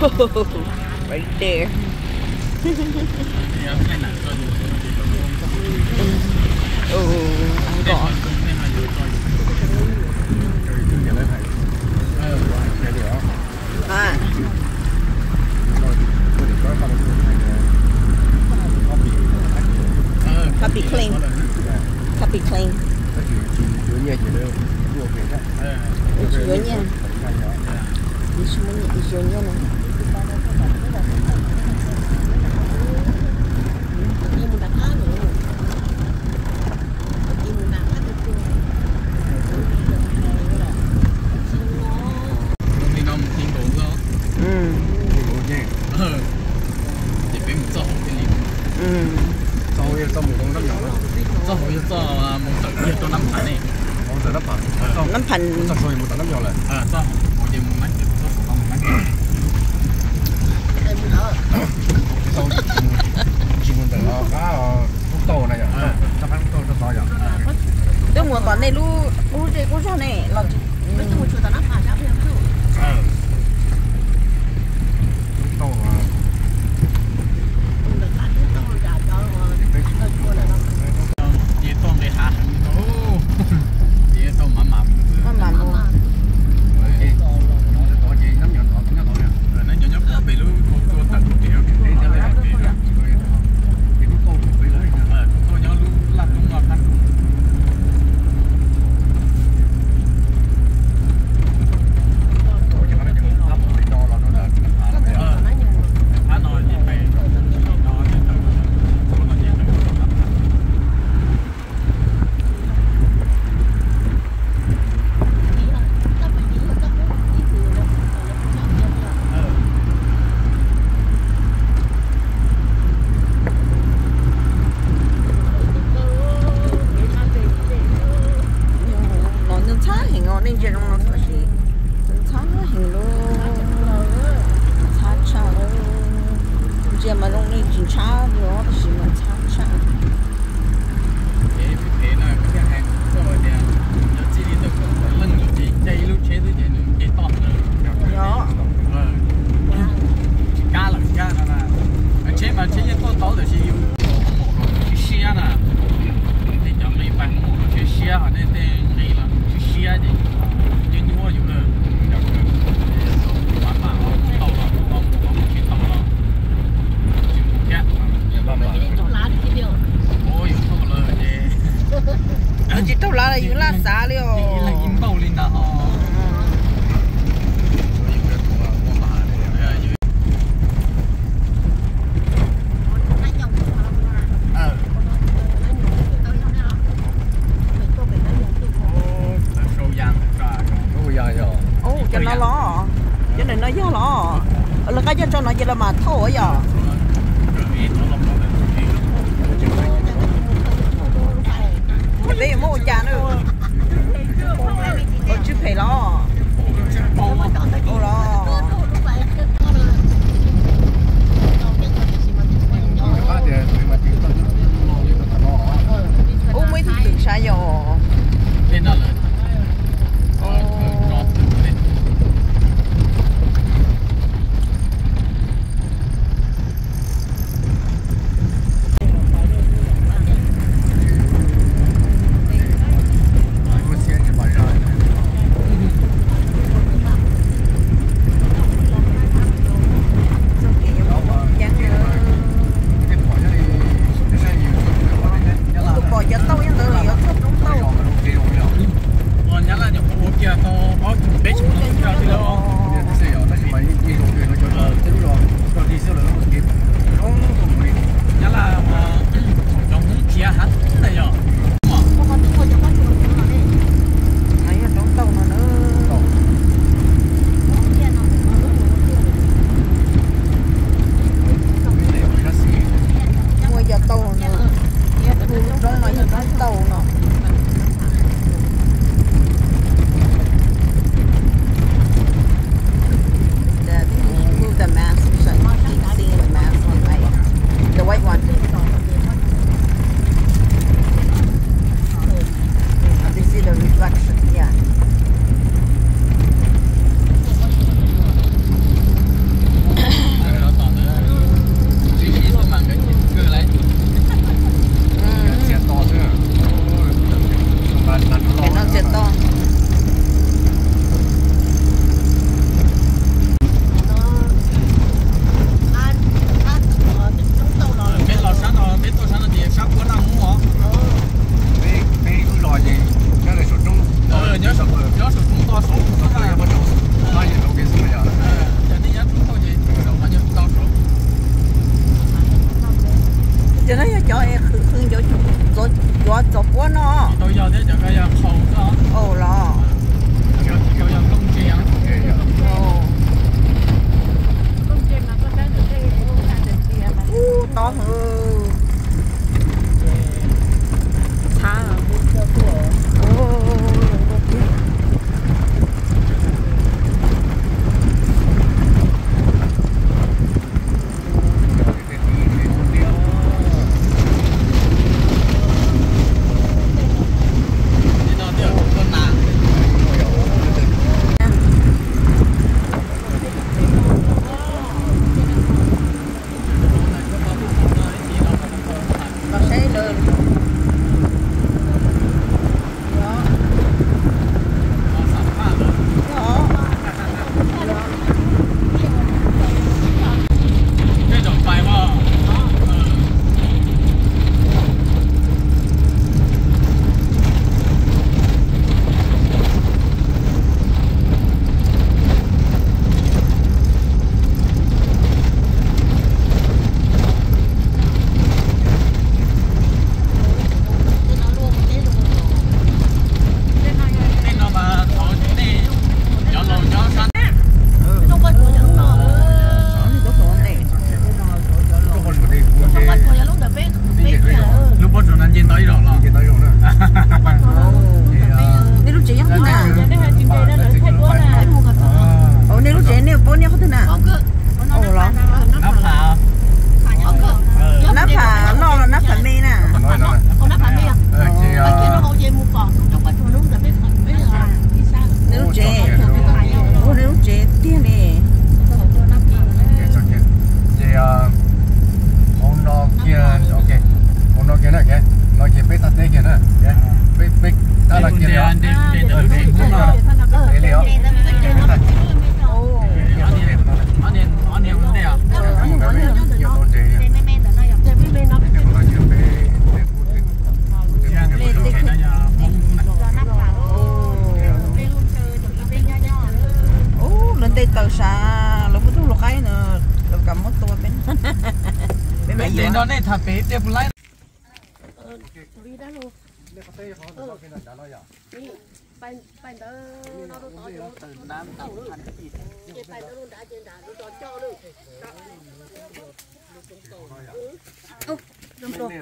right there. oh, I'm gone. Ah. Puppy clean. Puppy clean. It's your name. It's your name. 管内路路这路上呢，老，没怎么觉得呢。这么容易警察我不行了操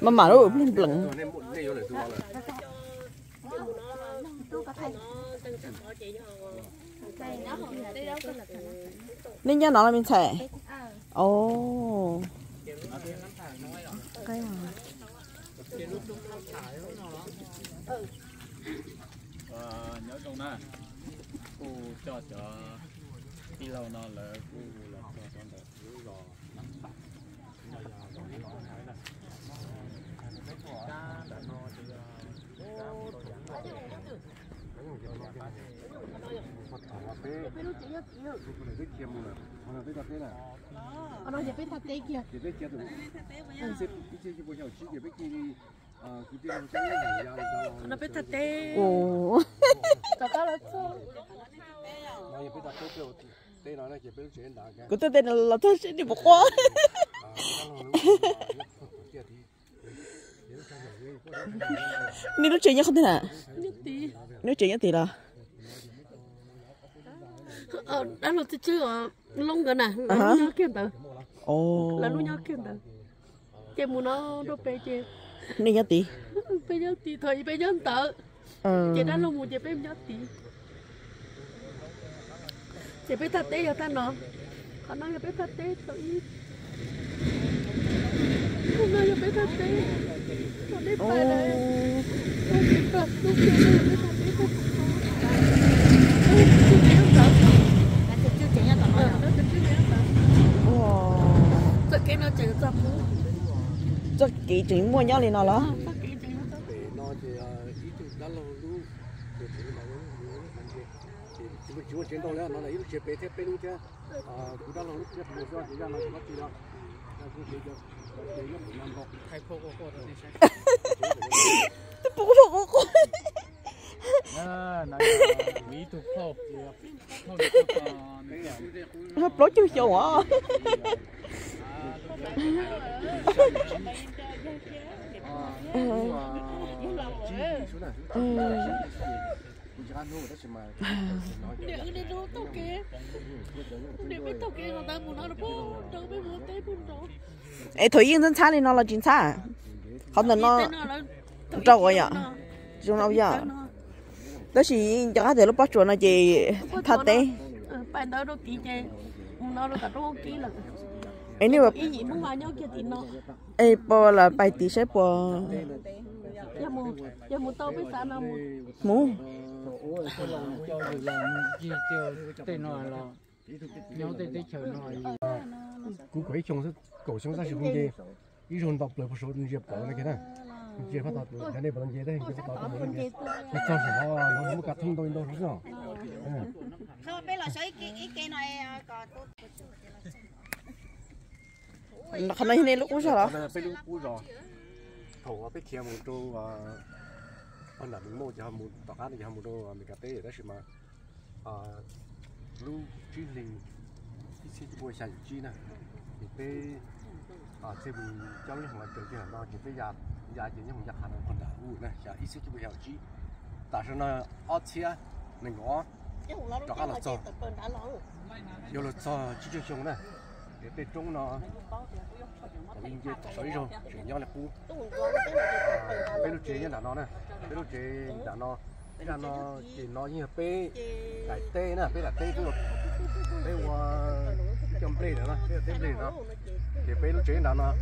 mà mà nó lưng lửng nên nhớ nó là mình sẽ ồ. Cái à nhớ trong nè cô cho cho đi lâu nó là cô là cho cho được rú rò nó giờ bên thật tê kìa nó bên thật tê ồ cho các là sao của tôi tên là tôi sẽ đi bỏ qua nếu nó chuyện nhá không thế nào? Nếu chuyện nhá thì là ờ đã là tôi chưa lông gần à? Là À nhớ kiên tờ ồ. Là nó nhớ kiên tờ chị muốn nó đâu bé chị. Nên nhá tí bé nhớ tí thôi bé nhớ tờ ờ. Chị đã lông một chị bé nhớ tí chị bé thật tê cho ta nó còn nói bé thật tê thôi không nói bé thật tê còn đi phải đấy biết chắc kỹ chuyện mua nhau liền nào đó thay phố cô cô đó đi xem? Bố bố bố bố ờ này là mỹ tục phố phố được còn hấp lối chưa châu à Để đi đâu tao kia. Để biết tao kia nó đang muốn nó bố, đâu biết muốn tới muốn đâu. ê thôi yên dân xa lên nó là chính xác không là nó Tên nó là trâu rồi ạ chúng nó giờ đó chỉ cho cái lúc bắt chuột là chị thật đấy Bài đó đâu tí chê. Nó đâu cả đâu kỹ là. ấy nếu mà thì nó. ê bò là bài tí sẽ bò giờ mù. Giờ mù tao biết sao nào mù. Mù cho làm gì cho tên nó là nhau tên tên chờ nó cú quấy chồng rất cổ sống ra sự không gì ý đọc lời số nghiệp cổ này kia này chưa phát đạt cái này bằng gì đấy chưa phát đạt bằng gì nó cho sổ cái cái này có nó không lúc cũng sao thầu cái kia một chỗ anh đã đứng mua cho một tọa án cho một chỗ ờ, mình cà phê đó là mà. Lu chuyên đình cái xe bùa sản chi nè thì tê à xe bị cháu lên hàng trời chơi hàng thì phải giặt giặt chỉ những hàng giặt hàng còn đã u nè giờ ít xe bùa sản chi tại sao nó ở xe mình có đó là cho. yêu là cho chỉ cho chúng nè để tê trúng nó bên kia sấy rồi chuyển nhau là là bên đã bên lúc chế là nó này bên lúc chế là nó là nó chỉ nó như là bê lại tê nè bê là tê cũng bê qua chồng plei nữa nè cái tên plei nó thì bé lúc chế nó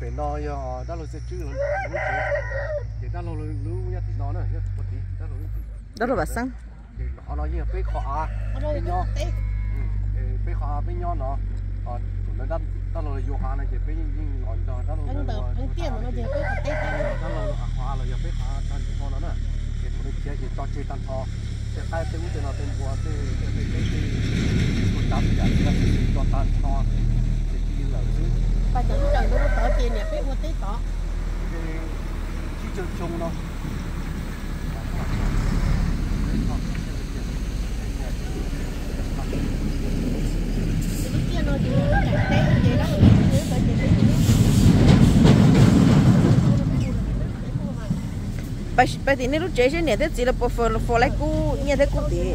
thì nó yo đã lúc sẽ chữ lúc chế thì đã lúc lúc nhá thì nó nữa nhá một tí. Đã đó là bà xăng. Thì nó nó như bé khó đâu bên nhau bé khó bên nhau nó ờ nó đã đã lúc yêu hà này thì bé nhưng ngọn đó đã lúc anh tờ anh tiền nó thì có có tế đã lúc hòa là giờ bé khó tan cho nó nữa thì nó chế thì to chơi tan thò. Thì hai tên của nó tên của tên tên tên tên của tám giờ là cho tan thò. Thì đi là chứ bà chẳng trời nó có tờ tiền nè biết có tế tỏ. Cái chỉ chung nó thì bà bà thì nếu lúc chế chứ nhẹ thế chỉ là bộ phận phô lại cú nhẹ thế cú thì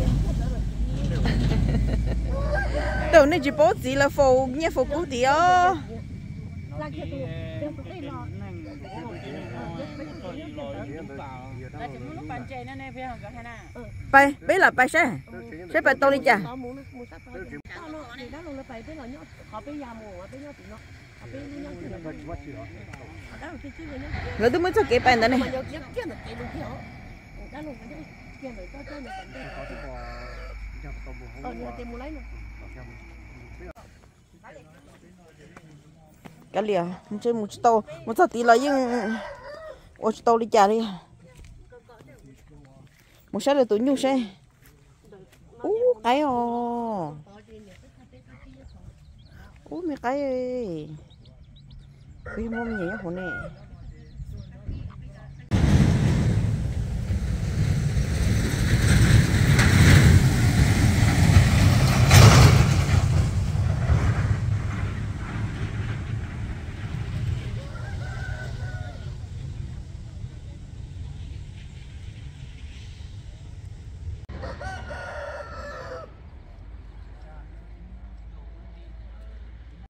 đâu nên chỉ bố chỉ là phô nhẹ phô cú thì ó này không bà bây là bà sẽ. Sẽ bà tôi đi chả nó muốn muốn sát nó tao nó thì đó là phải tế nó nhớ họ nó tôi mới cho cái bàn đó này. Cái ờ liều mình chơi một chút tàu một chút tí là nhưng một chút tàu đi chả đi. Một số là tụi nhung xe ú cái ồ ú mấy cái ơi vì mua mình nhảy hồn này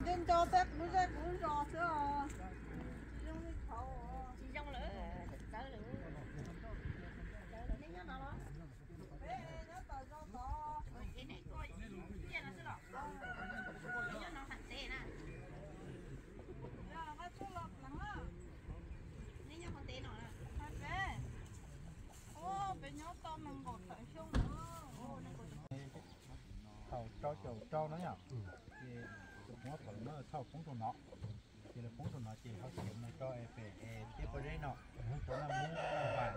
Đến cho tết bữa ra cũng rò sữa à. Trong cái khẩu à. chỉ trong lỡ tới lỡ Ê, nó tao cho tao. cái này coi kia là cái đó nó thành xe nè Ya, bắt số lọc lắm á. nếu nhau con tên nó là Thật đấy. Ô, bên nhau tao mình bột phải xong nữa. Chiều cho nó nhở thì nó phải nó thầu phóng tụ nó thì là phóng tụ nó chỉ họ sử dụng cho e về e tiếp với đấy nó chỗ nào muốn vài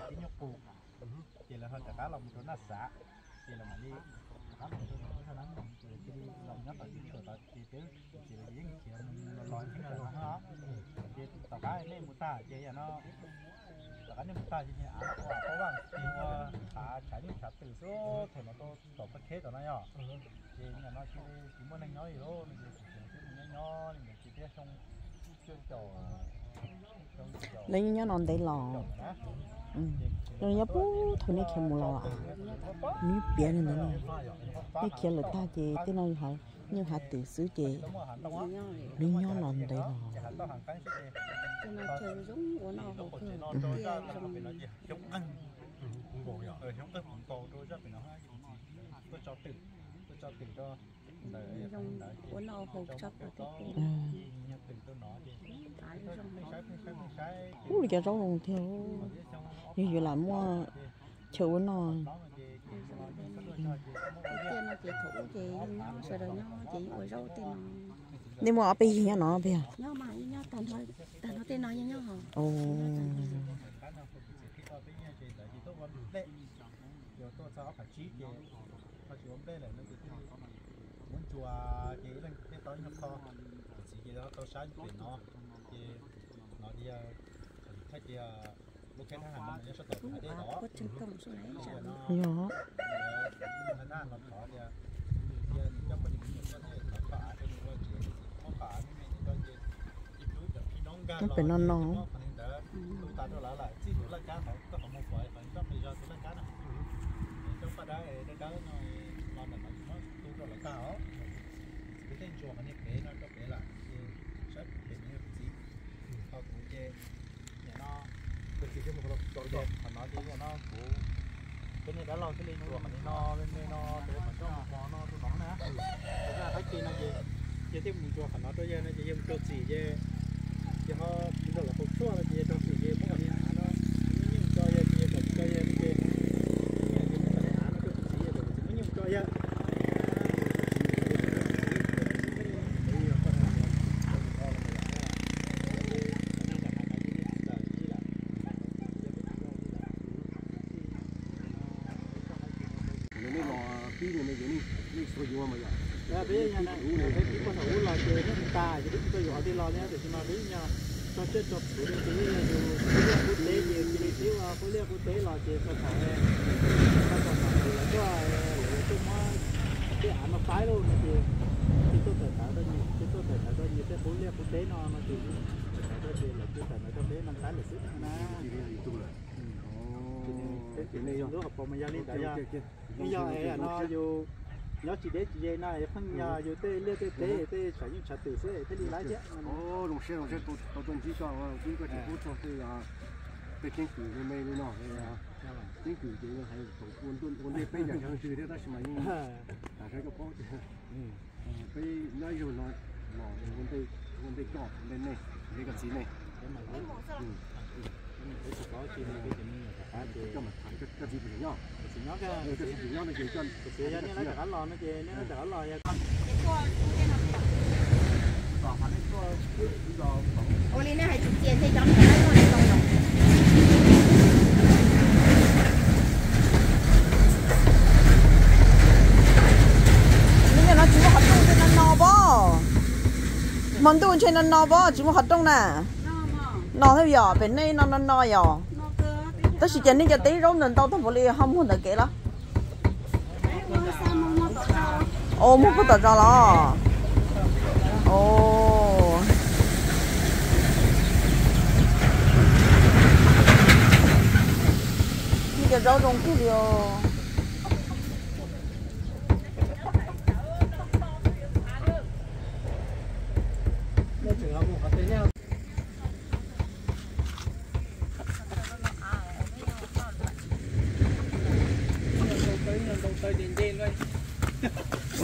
cái nhóc cụ chỉ là họ cả cá lòng chỗ nó xả chỉ là mà đi cá lòng chỗ nó nó nắng chỉ là đi lòng nhất là chỉ là chỉ tới chỉ là những là mình lòi cái là nó thì tàu cá này một ta chỉ là nó tàu cá này một ta chỉ là ăn qua có bằng thì thả trả những thả từ số thì nó to tổ bất thế của nó chỉ nhỏ chỉ biết lấy nhớ non đấy lò rồi nhớ bố thôi này kia mua lò à mi biển nữa nè cái kia là ta nhưng hạt hẳn đâu á lấy nhớ non đấy nó tử tử cái ừ tử giờ rau lòng theo như vậy là mua chịu nó tiền nó thủ đời ở tiền nó nhưng mà ở bên gì nó bây nhau mà nhau tàn thôi tàn nó tiền nó nhau nhớ hả ồ. muốn chùa chỉ lên cái tối nhập kho chỉ cái đó tôi sáng chuyển nó thì nó đi thấy kia có chân số đấy nhỏ nó phải non non. tôi cho mình cho tôi là cá này trong phần đó để cá nó nó là nó tôi cho là cá ó cái tên chùa mà này bé nó cho bé lại thì rất bé như gì họ cũng chơi nhà nó cái một cái cho cho mà nó nhà nó cũng cái này đã lo cái lên chùa mà nó lên nó để mà cho một món nó tôi nói nè. Thực ra thấy kia nó gì chứ mình cho khả nó cho nó chỉ em cho gì chứ chứ họ bây giờ là không chua là chỉ cho gì chứ không có đi hả nó nhưng cho ye chỉ cho cho ye chứ cho ye nó mới lò pí này mới cái này số vô mà vậy Ya bây giờ này, cái cái con hổ là chơi nó ta, chỉ biết tôi gọi đi lo nhé, để cho nó biết nha. Cho chết cho phụ đến tí là dù khối lượng quốc tế gì, chỉ à, lượng quốc tế là chỉ cho thằng em. Con mà là là cho nó cái ảnh nó tái luôn thì thì tôi phải tạo ra nhiều, thì tôi phải tạo ra nhiều cái khối lượng quốc tế nó nó chỉ tạo ra nhiều là cái nó đấy năm tái là sức chỉ cái này Cái này nó học phòng mà gia đình. Bây giờ nó dù nó chỉ để chỉ để này phân nhà dù tê liên tê tê tê phải những trật tự sẽ thế đi lái chứ. Ô đồng xe đồng xe tôi tôi tôi chỉ cho tôi có thể hỗ trợ tôi à tôi kiến cử cái mấy cái nọ cái à kiến cử cái hay tổng quân quân quân đi bây giờ chẳng chịu thế đó mà nhưng cái cái có chứ bây nói rồi nó nó quân đi quân đi cọp lên này cái cái gì này có chi này cho cái nó này hay chụp tiền thì chấm cái này nó chỉ có hoạt động trên nó bó món đồ trên nó bó. Chỉ có hoạt động nè no theo giờ bên này nó nó no giờ. Tôi chỉ chân đi cho tí rau nên tao thằng bố li không muốn được kể đó ồ muốn có tờ ra? Lo ồ như cái rau rong cái điều nó nhau tới đến đến rồi ủa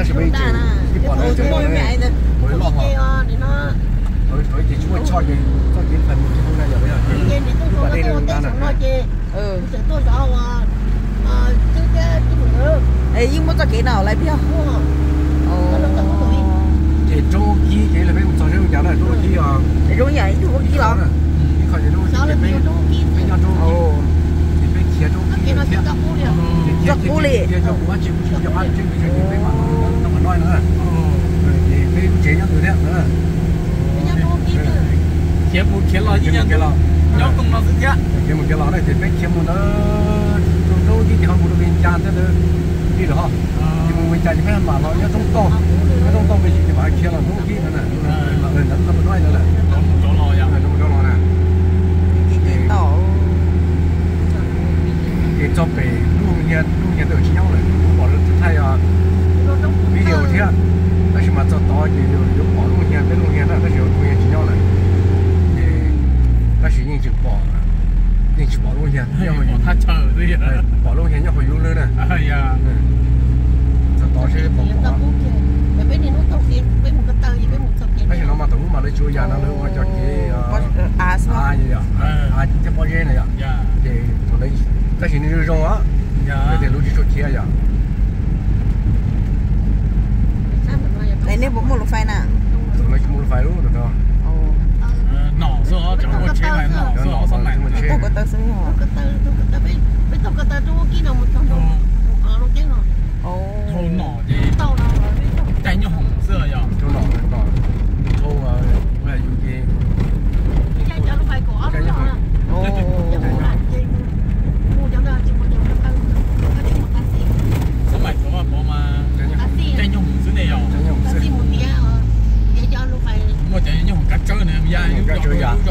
sẽ chúng bị ta chịu- nè chịu bỏ lỡ chúng tôi chơi mẹ này Rồi lo kia họ. để nó Rồi rồi thì chúng tôi cho gì, cho kiến phần cái khu này rồi. bây giờ. tiền để tôi Nhưng mà cho đây là nó rung tôi đá sống nó này. chơi ừ. Sẽ tôi cho à à chứ cái chứ đừng nữa ấy nhưng mà cho cái nào lại biết ồ. Thì chỗ ký cái là bên cho nên nhà này chỗ ký à. để rồi vậy chú có gì lắm Cái khỏi chỗ sao ký lại bên nhiều đâu kia bên nhà chỗ ồ. Thì bên kia chỗ cái ký nó kia. sẽ gặp mua liền. Giật cú. Kia chỗ quá chịu chịu cho ăn chịu chịu chịu nói nữa. Thì bên chế nhau từ đấy nữa. cái kiếm một kiếm lo cái lo. nhau không nó dữ chứ cái một cái lò này thì mấy kiếm một nó trong đâu đi thì họ một bên cha thế đó đi được không? Thì một bên cha thì mấy mà nó nhớ trong to nó trong to cái gì thì phải kia là nó kia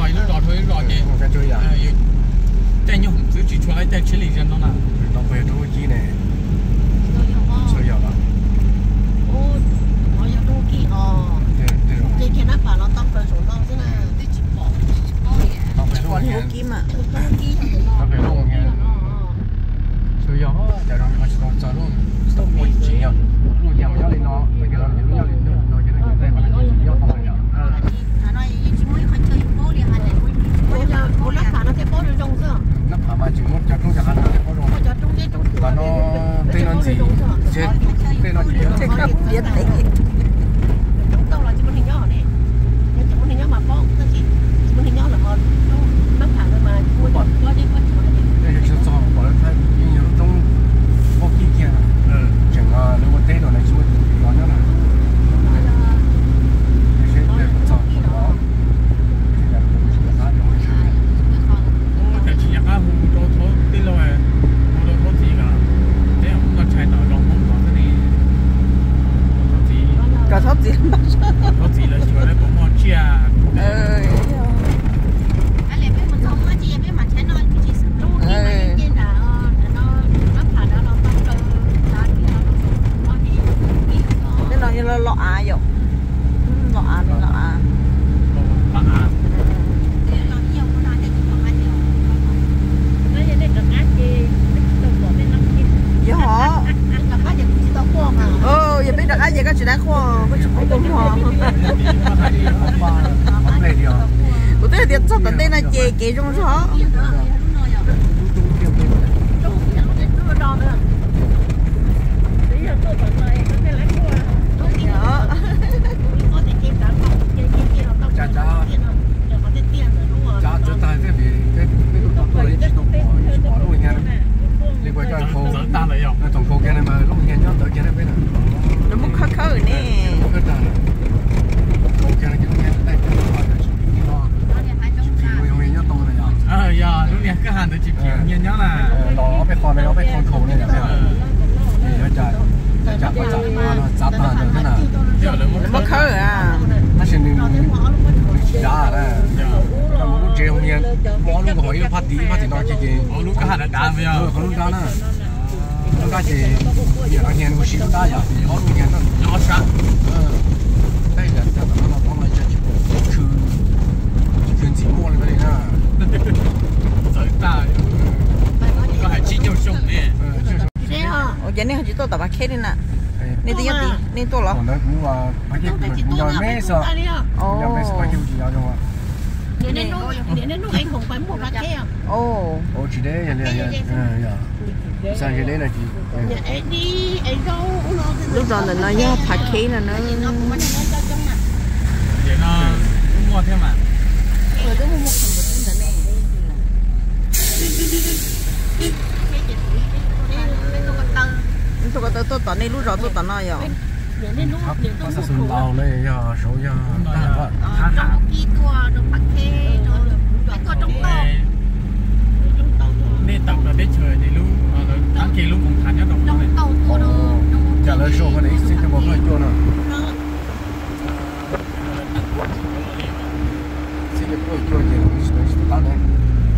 rồi lúc rồi thôi rồi chị. Cái chơi à cái như không cứ chỉ cho lại cái chỉ lý dân nó nè nó về đâu chi này chơi giờ đó? Ô họ giờ đâu kia ờ cái kia nó bảo nó tao phải số nó thế này cái chỉ bỏ nó về đâu còn nghe hữu kim à đâu kia rồi nó về đâu nghe chơi giờ giờ nó nó nó giờ luôn stop một chỉ nhá luôn nhà mà lên nó bây giờ nó nó lên nó cái này cái này nó chỉ nhá không phải nhá bây giờ cô lắc cả nó sẽ có được trong giữa chỉ muốn chặt không chặt cái trong và nó tên nó gì? chết tên nó gì trong tàu là chỉ một hình nhỏ này nhưng chỉ một hình nhỏ mà có cái gì chỉ một hình nhỏ là một mắc cả rồi mà mua được có đi có chỗ này đây là cho bỏ lên thay nhưng nhiều trong có kia kia chẳng à nếu mà tên nó này chỉ một nó nhá là cái sẽ để một trong đó thì là một cái giá nó sẽ cái chỉ nhắc hú cho thôi đi rồi hú cho thôi gì cả thế không có chạy tàu lòng không có cái gì có gì Có thốt gì mà có gì là chỉ có đấy có món chia Ờ Thế nó như là lọ à vậy Lọ à lọ à bà à Dạ hả Ờ, giờ biết được ai vậy có chị đã khoa Có chị không đúng hả bấm này đi à Của tôi là tiền cho tận tên là chê kế trong đó cha cho ta cái việc cái cái lúc đó tôi chỉ 懂 bỏ bỏ luôn nha liên quan cho khô Giỡn ta lại rồi nó tổng khô cái này mà lúc nghe nhớ tới cái này bên này Nó muốn khá khá rồi nè nó cái này khô cái này cái nghe tay cái nó là chỉ cái nó chỉ người người nhớ tôi này nhá Ờ, giờ lúc này cái hàng được chịp kiểu nhiên nhớ là nó phải con này nó phải con khô này nhá thì nó chạy chạy qua chạy qua nó chặt ta được thế nào. Giờ là Nó mất khá rồi à. Nó sẽ nên giá này nó muốn chơi không nhiên bỏ luôn hỏi nó phát tí phát thì nó chỉ gì Ồ, lúc cái hàng đã đá với ờ nhau không đá nữa nó đá chỉ giờ nó nhiên nó xíu đá giờ bỏ luôn nhiên nó Nhỏ sáng đây là chắc là nó nó lại chỉ cứ cứ chỉ mua lên đây ha Giỡn ta Có hai chi châu sông nè Ồ, giờ này chỉ tôi tập bạc khét đi nè Nên tôi nhớ tí, nên tôi lọ còn đấy cũng là phải cái cũng nhờ mẹ sợ nhờ mẹ sợ phải cái gì đâu mà Để nên lúc để nên lúc anh không phải mua bạc kia. Ồ ô chỉ đấy là là là sao cái đấy là gì Nhà anh đi anh đâu nó Lúc rồi là nó nhớ bạc khét là nó Vậy nó mua thêm mà Rồi tôi mua một phần một phần nè Tôi có tôi tôi tỏ này lúc rồi tôi tỏ nó rồi Để nên sừng đầu này giờ số giờ ta vậy trong kia tua nó bạc cái tua trong tàu Nên tập là để chơi thì lúc Tháng kia lúc cũng thành nhá đồng trong tàu tua nó trả lời số con đấy xin cho mọi người cho nào xin cho mọi người gì nó sẽ tăng đấy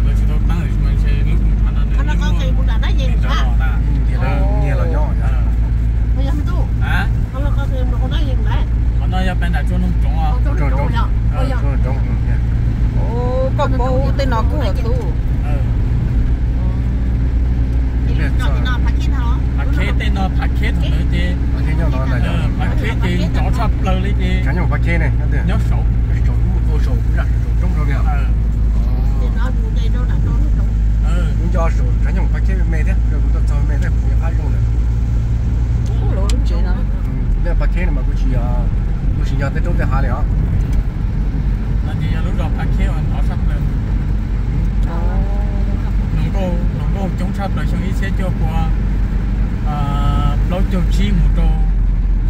Rồi chỉ đâu tăng rồi mình sẽ lúc cũng thành anh nó có cái một đàn đấy gì Cho nữa nó là thì là nghe là nhỏ nhá bây giờ tu Hả? anh nó có cái một đàn gì nữa Còn nó ra bên này cho nó trống à? Trong tròn trong tròn rồi bây giờ tròn tròn Ồ, có bố tên nó cứ ở tu Ờ. Nó thì nó bạc kia thôi Bạc khế tên nó bạc khế thằng nữa chứ cái nhỏ nó là Ờ, nhỏ bạc khế thì chó sắp lơ lấy chứ cái nhỏ cái này nó được Nhớ sổ. Cái chỗ cũng cô sổ cũng ra sổ trong rồi nè Ờ thì nó đủ đây nó là nó trong Ờ cũng cho sổ cái nhỏ cái mẹ thế rồi cũng cho mẹ thế cũng phải dùng này Ồ, lỗ lúc chị nó nên bạc này mà cũng chỉ à cũng chỉ nhà tới trong cái hà này Là gì lúc đó bạc khế anh nó sắp lơ Nông cô Nông cô chống sắp lơ xong ý sẽ cho qua Ờ Lâu chồng chi một trô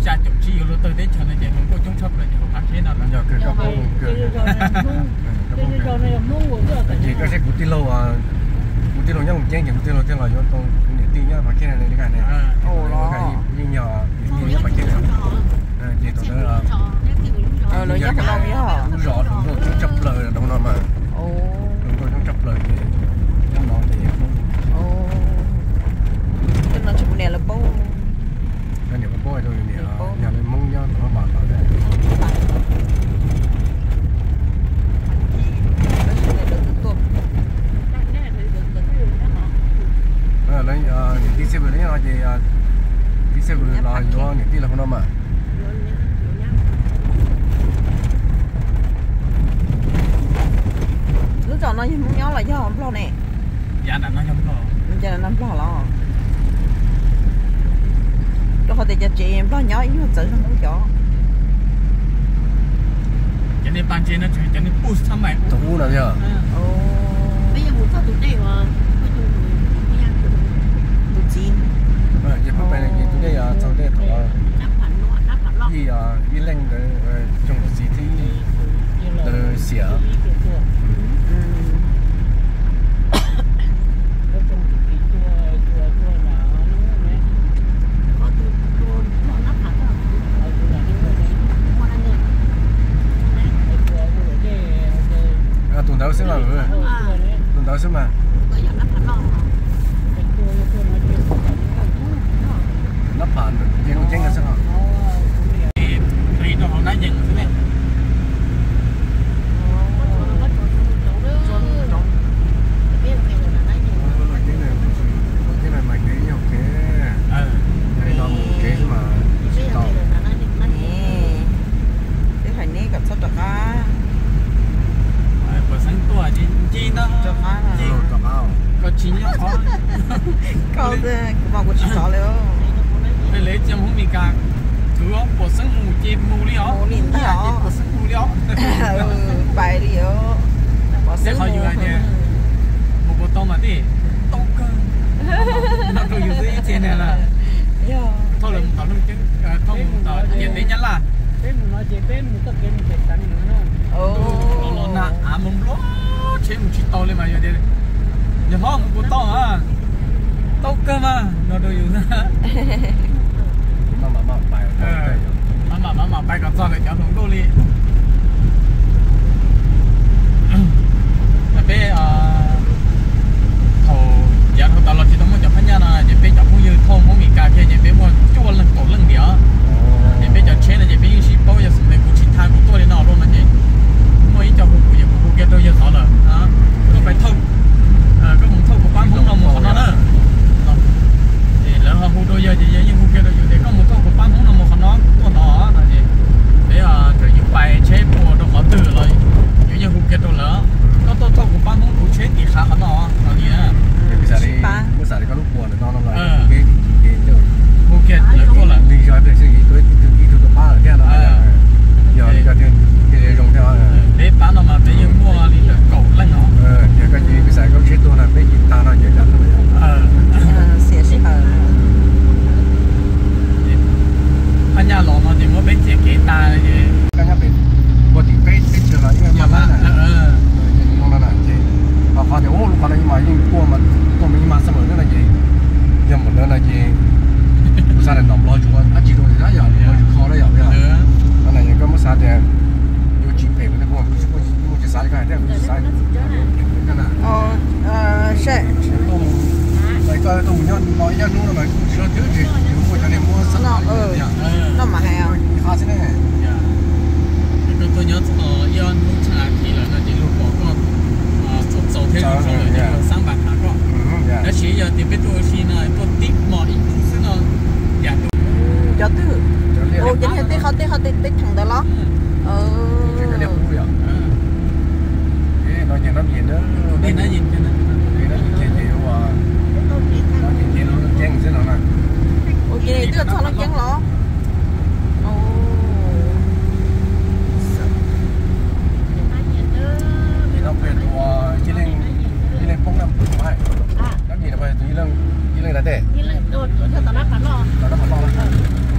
Xa chồng chi ở lúc tới đến chờ này thì nông cô chống sắp lơ thì bạc khế nào là giờ cái cái cái cái cái rồi này cái rồi này mua của cái thì cái sẽ cũng tin lâu à một tiếng rồi nhá một tiếng chỉ tiếng rồi tiếng rồi cho tôi để tin nhá và kia này cái này. Ô lo gì? Nhỏ gì nhỏ và kia này. À, gì tôi đó là lời nhắc là biết hả? Rõ đúng rồi chúng chấp lời là đúng rồi mà. Đúng rồi chúng chấp lời thì trong đó thì ô tức là chụp này là bố. Cái này là bố rồi thì nhà mình mong nhau nó bảo bảo đấy ờ lấy ờ những cái xe bên đấy nó gì cái xe bên nó nó những cái là không nó mà. Lúc cho nó muốn nhó là do không lo nè. Dạ là nó không lo. Giờ là năm lo lo. Cho họ thì cho chị em lo nhó ý mà tự không cho cho nên ban trên nó chỉ cho nên boost thằng mày tụ nào nhở ô bây giờ muốn sao tụi đây mà tụi chín ờ giờ phải này gì tụi đây à sau đây thọ đáp phản nó đáp phản lo đi à đi lên cái trong gì thì từ xỉa ừ. có tụi tụi nó đáp phản đó mua ăn nè à tuần đầu xem mà à tuần đầu xem mà bây giờ đáp phản lo nó phản tiền nó chênh là sao thì thì nó đã dừng thế này cái này cái này mày nghĩ nhau cái ờ cái đó một cái mà tàu nè cái phải nè gặp sao được á bữa sáng tua chi chi nó cho má chi là tàu áo có chi nhá khó câu thế mà của chị cho liệu để lấy chấm không bị cả cứ có bữa sáng mù chi mù đi ó Mù đi đi ó. bữa sáng mù đi ó ừ bài đi yo bỏ nè một bộ tôm mà đi tôm cơ. Nó cứ dùng dưới trên này là dạ. thôi là à, mình tao nó cái, không mình tao nhận thấy nhắn là. Tên mình nói chế tên mình tập tên mình chế tắn nữa nó ồ. Nó nà à mình lố chế một chỉ to lên mà giờ đây giờ không một bộ tôm à tôm cơ mà. Nó đồ dùng ra. Mà mà mà bài à. mà mà mà bài còn sao cái cháu nó đồ liền bây ờ thầu giờ thầu tàu là chỉ tao muốn chọn phát nhân à, giờ bây giờ cũng như thầu muốn mì cả kia giờ bây mua chua lần cổ lần đĩa. Giờ bây giờ chế là giờ bây giờ chỉ bao giờ mình cũng chỉ thay một tôi để nào luôn mà nhỉ mỗi cho một cái một cái tôi giờ rồi à có phải thâu? Ờ có một thâu của ban không nào một con nó nữa thì lỡ họ hút đôi giờ thì như hút kia đôi giờ thì có một thâu của ban không nào một nó tôi nó là gì? Để rồi những bài chế của đồ họ từ rồi. Như như hút kia đôi lỡ có tôi thâu của ban không đủ chế thì khá khó nó là gì á bây giờ đi bây giờ đi có lúc buồn nó nó lại Ờ. cái cái cái hút kia lỡ có là mình rồi bây giờ nghĩ tới từ kỹ thuật ba ở kia nó giờ đi cho thêm cái dùng พงน้ำผึ้ม่ให้อะนั่นนี่ทำไมตัวนี้เรื่องนี่เรื่องอะไรเต้นี่เลยโดนโดนเธอตอนนั้นขันรอตอนนั้นขันรอแล้ว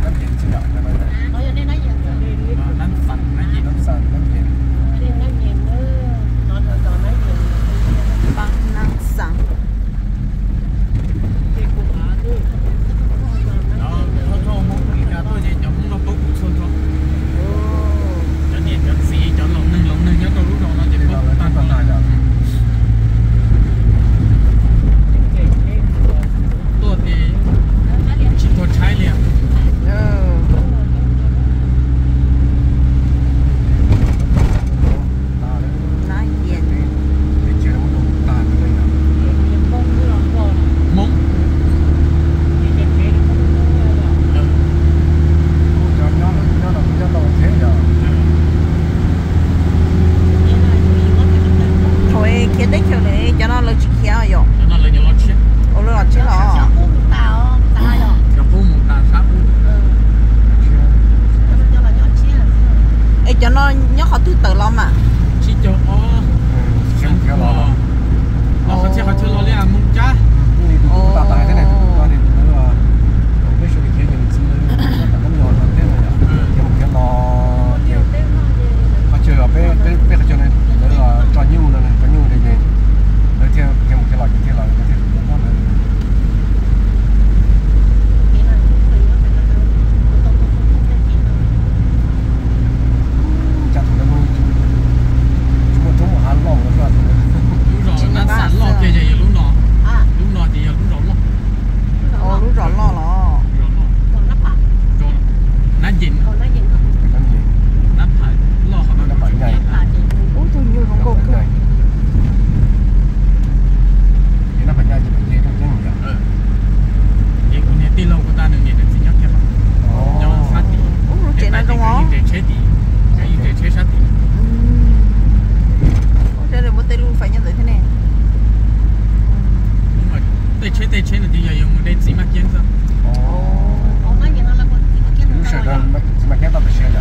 да. с макетом пришли.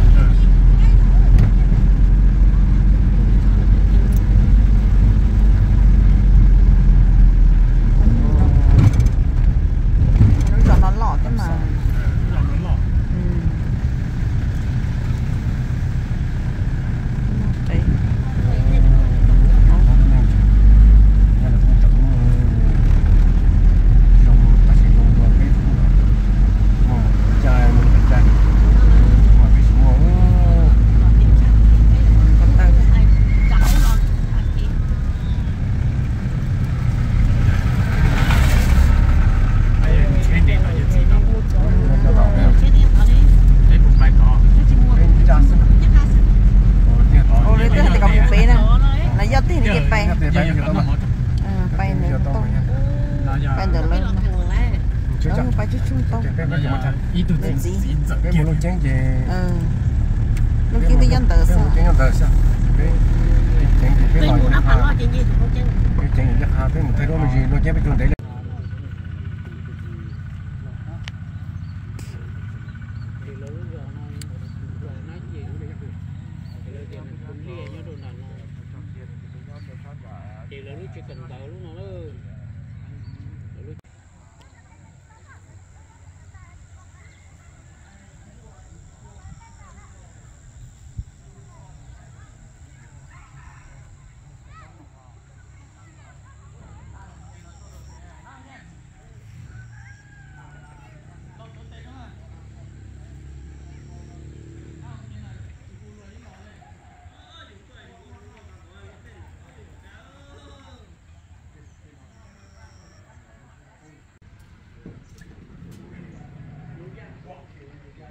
chế với trường đấy lên chị là lúc chỉ cần tàu lúc nào đó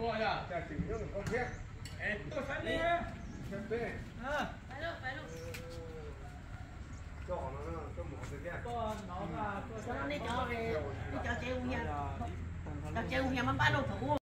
Koya. Cioè, ti vedo un po' qui. E tu stai lì? Che bene. Ah. Bello, bello. Cho nó nó cho mỏ cái kia. Cho nó là cho nó đi cho đi cho chơi nhà. Cho chơi nhà mà bắt đầu thủ.